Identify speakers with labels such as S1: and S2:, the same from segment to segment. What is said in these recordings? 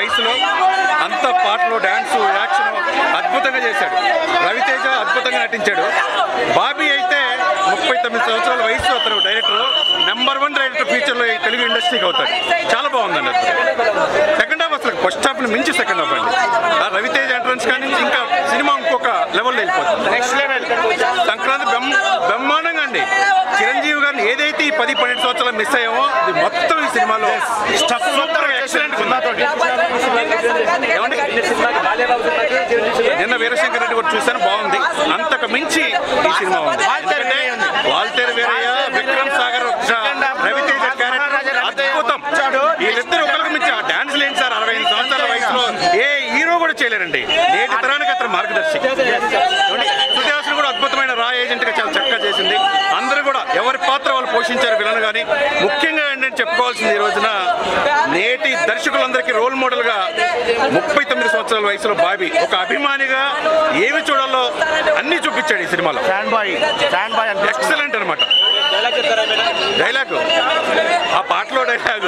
S1: వయసులో అంత పాటలు డ్యాన్స్ యాక్షన్ అద్భుతంగా చేశాడు. రవితేజ అద్భుతంగా నటించాడు. బాబీ అయితే ముప్పై తొమ్మిది సంవత్సరాల వయసు అతను డైరెక్టర్. నెంబర్ వన్ డైరెక్టర్ ఫ్యూచర్లో తెలుగు ఇండస్ట్రీకి అవుతాడు. చాలా బాగుందండి సెకండ్ హాఫ్ అసలు ఫస్ట్ హాఫ్ మించి సెకండ్ హాఫ్ అండి. ఆ రవితేజ ఎంట్రన్స్ కానీ ఇంకా సినిమా ఇంకొక లెవెల్లో వెళ్ళిపోతుంది నెక్స్ట్ లెవెల్ సంక్రాంతి బ్రహ్మ బ్రహ్మాండంగా అండి. చిరంజీవి గారిని ఏదైతే ఈ పది పన్నెండు సంవత్సరాలు మిస్ అయ్యామో ఇది మొత్తం ఈ సినిమాలో స్టఫ్ సూపర్ ఎక్సలెంట్ నిన్న వీరశంకర్ రెడ్డి కూడా చూశాను బాగుంది. అంతకు మించి ఈ సినిమా ఉంది. వాల్తేరు వీరయ్య విక్రమ్ సాగర్ రవితేజ క్యారెక్టర్ అద్భుతం. వీళ్ళిద్దరు ఒకరికి మించి ఆ డాన్స్ లేని సార్ అరవై ఐదు సంవత్సరాల వయసులో ఏ హీరో కూడా చేయలేరండి. నేటి తరానికి సుదేవాసన్ కూడా అద్భుతమైన రా ఏజెంట్గా చాలా చక్కగా చేసింది. అందరూ కూడా ఎవరి పాత్ర వాళ్ళు పోషించారు విలన్ కానీ ముఖ్యంగా ఏంటంటే చెప్పుకోవాల్సింది ఈ రోజున నేటి దర్శకులందరికీ రోల్ మోడల్గా ముప్పై తొమ్మిది సంవత్సరాల వయసులో బాబీ ఒక అభిమానిగా ఏమి చూడాలో అన్ని చూపించాడు ఈ సినిమాలో.
S2: ఫ్యాన్ బాయ్ ఫ్యాన్ బాయ్ అంటే
S1: ఎక్సలెంట్ అనమాట డైలాగ్ ఆ పాటలో డైలాగ్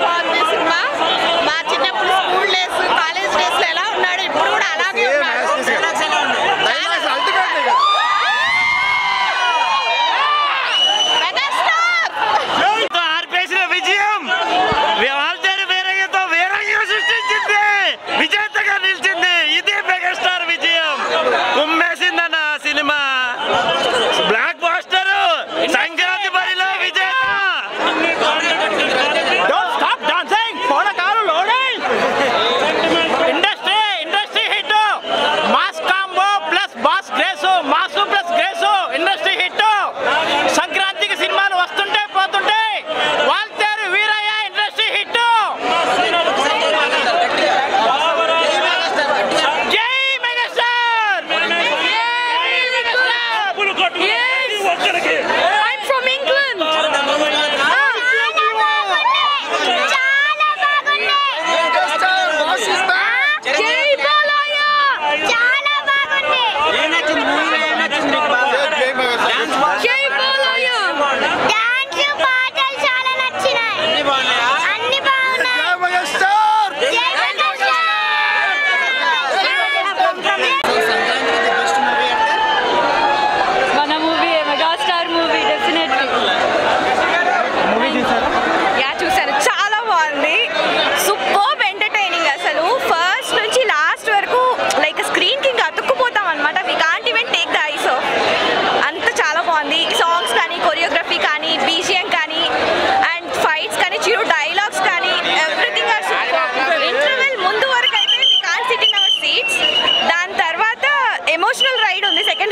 S1: That's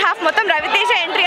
S1: హాఫ్ మొత్తం రవితేజ ఎంట్రీ